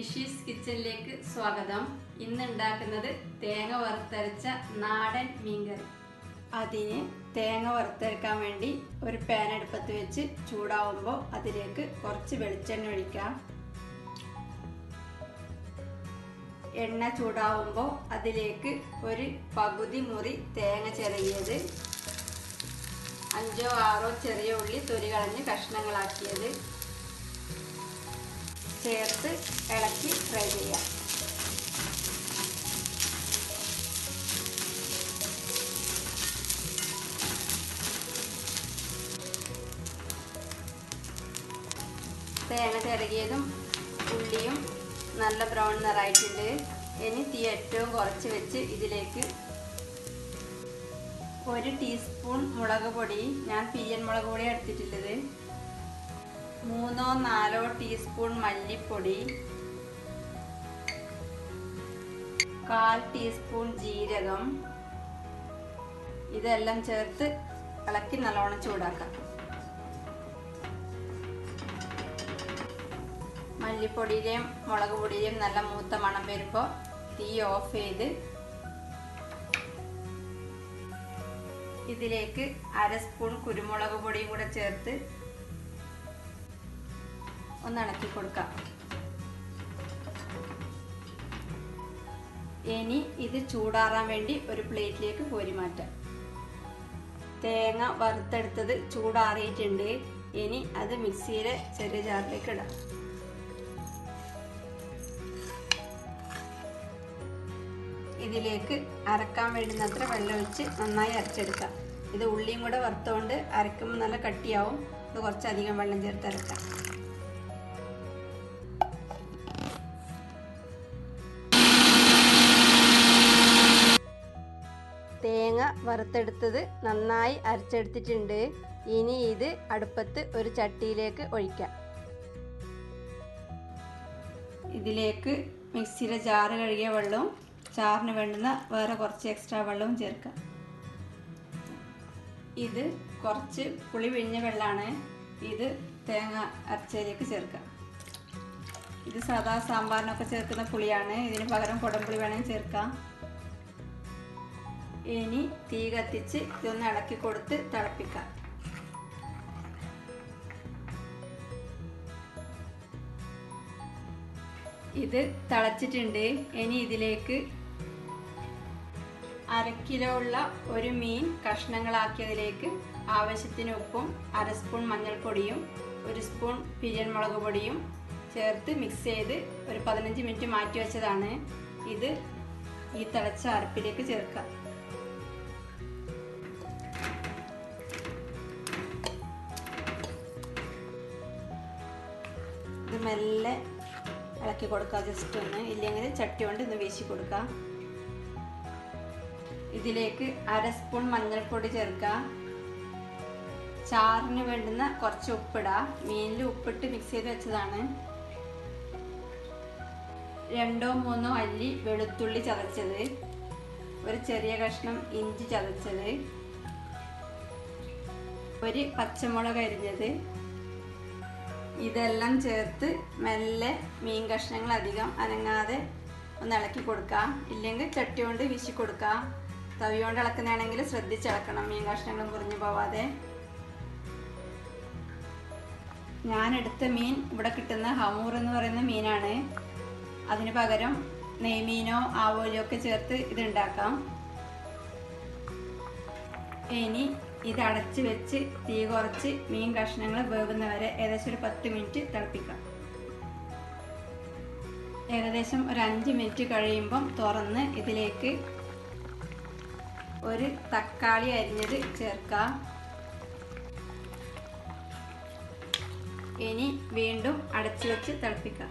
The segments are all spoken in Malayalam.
നിഷീസ് കിച്ചണിലേക്ക് സ്വാഗതം. ഇന്ന് ഉണ്ടാക്കുന്നത് തേങ്ങ വറുത്തരച്ച നാടൻ മീൻകറി. അതിന് തേങ്ങ വറുത്തരക്കാൻ വേണ്ടി ഒരു പാൻ അടുപ്പത്ത് വെച്ച് ചൂടാവുമ്പോൾ അതിലേക്ക് കുറച്ച് വെളിച്ചെണ്ണ ഒഴിക്കാം. എണ്ണ ചൂടാവുമ്പോൾ അതിലേക്ക് ഒരു പകുതി മുറി തേങ്ങ ചിരകിയത് അഞ്ചോ ആറോ ചെറിയ ഉള്ളി തൊലി കളഞ്ഞ് കഷ്ണങ്ങളാക്കിയത്. ചേർത്ത് ഇളക്കി ഫ്രൈ ചെയ്യാം. തേങ്ങ ചിരകിയതും ഉള്ളിയും നല്ല ബ്രൗൺ നിറായിട്ടുണ്ട്. ഇനി തീ ഏറ്റവും കുറച്ച് വെച്ച് ഇതിലേക്ക് ഒരു ടീസ്പൂൺ മുളക് പൊടി. ഞാൻ പിയൻ മുളക് പൊടി എടുത്തിട്ടുള്ളത്. മൂന്നോ നാലോ ടീസ്പൂൺ മല്ലിപ്പൊടി. കാൽ ടീസ്പൂൺ ജീരകം. ഇതെല്ലാം ചേർത്ത് ഇളക്കി നല്ലോണം ചൂടാക്കാം. മല്ലിപ്പൊടിയിലെയും മുളക് പൊടിയിലെയും നല്ല മൂത്ത മണം വരുമ്പോൾ തീ ഓഫ് ചെയ്ത് ഇതിലേക്ക് അര സ്പൂൺ കുരുമുളക് പൊടിയും കൂടെ ചേർത്ത് ഒന്ന് ഇളക്കി കൊടുക്കാം. ഇനി ഇത് ചൂടാറാൻ വേണ്ടി ഒരു പ്ലേറ്റിലേക്ക് കോരി മാറ്റാം. തേങ്ങ വറുത്തെടുത്തത് ചൂടാറിയിട്ടുണ്ട്. ഇനി അത് മിക്സിയിലെ ചെറിയ ജാറിലേക്ക് ഇടാം. ഇതിലേക്ക് അരക്കാൻ വേണ്ടുന്നത്ര വെള്ളം ഒഴിച്ച് നന്നായി അരച്ചെടുക്കാം. ഇത് ഉള്ളിയും കൂടെ വറുത്തുകൊണ്ട് അരക്കുമ്പോൾ നല്ല കട്ടിയാവും. ഇത് കുറച്ചധികം വെള്ളം ചേർത്ത് അരക്കാം. തേങ്ങ വറുത്തെടുത്തത് നന്നായി അരച്ചെടുത്തിട്ടുണ്ട്. ഇനി ഇത് അടുപ്പത്ത് ഒരു ചട്ടിയിലേക്ക് ഒഴിക്കാം. ഇതിലേക്ക് മിക്സിയിലെ ജാറ് കഴുകിയ വെള്ളവും ചാറിന് വേണ്ടുന്ന വേറെ കുറച്ച് എക്സ്ട്രാ വെള്ളവും ചേർക്കാം. ഇത് കുറച്ച് പുളി പിഴിഞ്ഞ വെള്ളമാണ്. ഇത് തേങ്ങ അരച്ചതിലേക്ക് ചേർക്കാം. ഇത് സാധാ സാമ്പാറിനൊക്കെ ചേർക്കുന്ന പുളിയാണ്. ഇതിന് പകരം കുടംപുളി വേണമെങ്കിൽ ചേർക്കാം. ഇനി തീ കത്തിച്ച് ഇതൊന്ന് ഇളക്കി കൊടുത്ത് തിളപ്പിക്കാം. ഇത് തിളച്ചിട്ടുണ്ട്. ഇനി ഇതിലേക്ക് അര കിലോ ഉള്ള ഒരു മീൻ കഷ്ണങ്ങളാക്കിയതിലേക്ക് ആവശ്യത്തിന് ഉപ്പും അര സ്പൂൺ മഞ്ഞൾപ്പൊടിയും ഒരു സ്പൂൺ പിരിയൻ മുളക് പൊടിയും ചേർത്ത് മിക്സ് ചെയ്ത് ഒരു പതിനഞ്ച് മിനിറ്റ് മാറ്റി വെച്ചതാണ്. ഇത് ഈ തിളച്ച അരപ്പിലേക്ക് ചേർക്കാം മെല്ലെ ഇളക്കി കൊടുക്കുക ജസ്റ്റ് ഒന്ന് ഇല്ലെങ്കിൽ ചട്ടി കൊണ്ട് ഇന്ന് വീശി കൊടുക്കുക ഇതിലേക്ക് അര സ്പൂൺ മഞ്ഞൾപ്പൊടി ചേർക്കുക ചാറിന് വേണ്ടുന്ന കുറച്ച് ഉപ്പിടുക മീനിൽ ഉപ്പിട്ട് മിക്സ് ചെയ്ത് വെച്ചതാണ്. രണ്ടോ മൂന്നോ അല്ലി വെളുത്തുള്ളി ചതച്ചത്. ഒരു ചെറിയ കഷ്ണം ഇഞ്ചി ചതച്ചത്. ഒരു പച്ചമുളക് അരിഞ്ഞത്. ഇതെല്ലാം ചേർത്ത് മെല്ലെ മീൻ കഷ്ണങ്ങൾ അധികം അനങ്ങാതെ ഒന്ന് ഇളക്കി കൊടുക്കുക ഇല്ലെങ്കിൽ ചട്ടി കൊണ്ട് വീശി കൊടുക്കാം. തവി കൊണ്ട് ഇളക്കുന്നതാണെങ്കിൽ ശ്രദ്ധിച്ചിളക്കണം മീൻ കഷ്ണങ്ങൾ മുറിഞ്ഞു പോവാതെ. ഞാൻ എടുത്ത മീൻ ഇവിടെ കിട്ടുന്ന ഹമൂർ എന്ന് പറയുന്ന മീനാണ്. അതിന് പകരം നെയ്മീനോ ആവോലിയോ ഒക്കെ ചേർത്ത് ഇത് ഉണ്ടാക്കാം. ഇനി ഇത് അടച്ച് വെച്ച് തീ കുറച്ച് മീൻ കഷ്ണങ്ങൾ വേവുന്നവരെ ഏകദേശം ഒരു പത്ത് മിനിറ്റ് തിളപ്പിക്കാം. ഏകദേശം ഒരു അഞ്ച് മിനിറ്റ് കഴിയുമ്പം തുറന്ന് ഇതിലേക്ക് ഒരു തക്കാളി അരിഞ്ഞത് ചേർക്കാം. ഇനി വീണ്ടും അടച്ചു വെച്ച് തിളപ്പിക്കാം.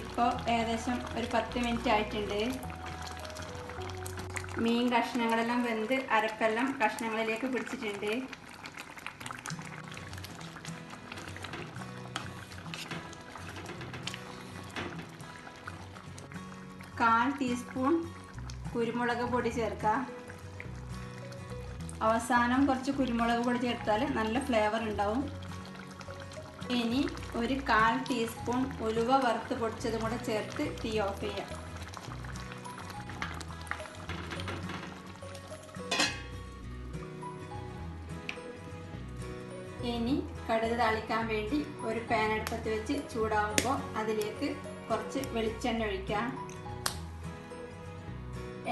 ഇപ്പോൾ ഏകദേശം ഒരു പത്ത് മിനിറ്റ് ആയിട്ടുണ്ട്. മീൻ കഷ്ണങ്ങളെല്ലാം വെന്ത് അരക്കെല്ലാം കഷ്ണങ്ങളിലേക്ക് പിടിച്ചിട്ടുണ്ട്. കാൽ ടീസ്പൂൺ കുരുമുളക് പൊടി ചേർക്കാം. അവസാനം കുറച്ച് കുരുമുളക് പൊടി ചേർത്താൽ നല്ല ഫ്ലേവർ ഉണ്ടാവും. ഇനി ഒരു കാൽ ടീസ്പൂൺ ഉലുവ വറുത്ത് പൊടിച്ചതും കൂടെ ചേർത്ത് തീ ഓഫ് ചെയ്യാം. ഇനി കടുക് താളിക്കാൻ വേണ്ടി ഒരു പാൻ അടുപ്പത്ത് വെച്ച് ചൂടാവുമ്പോൾ അതിലേക്ക് കുറച്ച് വെളിച്ചെണ്ണ ഒഴിക്കാം.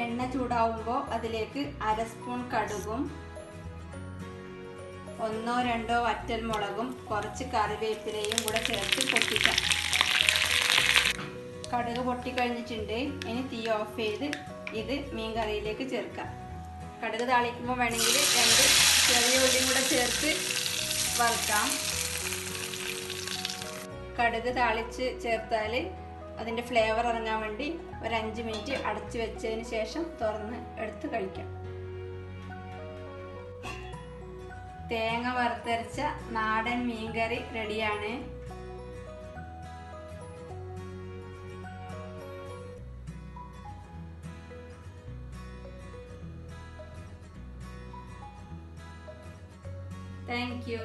എണ്ണ ചൂടാവുമ്പോൾ അതിലേക്ക് അര സ്പൂൺ കടുകും ഒന്നോ രണ്ടോ വറ്റൽ മുളകും കുറച്ച് കറിവേപ്പിലയും കൂടെ ചേർത്ത് പൊട്ടിക്കാം. കടുക് പൊട്ടിക്കഴിഞ്ഞിട്ടുണ്ട്. ഇനി തീ ഓഫ് ചെയ്ത് ഇത് മീൻ കറിയിലേക്ക് ചേർക്കാം. കടുക് താളിക്കുമ്പോൾ വേണമെങ്കിൽ രണ്ട് ചെറിയ ഉള്ളിയും കൂടെ ചേർത്ത് വറുക്കാം. കടുക് താളിച്ച് ചേർത്താൽ അതിന്റെ ഫ്ലേവർ ഇറങ്ങാൻ വേണ്ടി ഒരു അഞ്ച് മിനിറ്റ് അടച്ചു വെച്ചതിന് ശേഷം തുറന്ന് എടുത്ത് കഴിക്കാം. തേങ്ങ വറുത്തരച്ച നാടൻ മീൻകറി റെഡിയാണ് Thank you.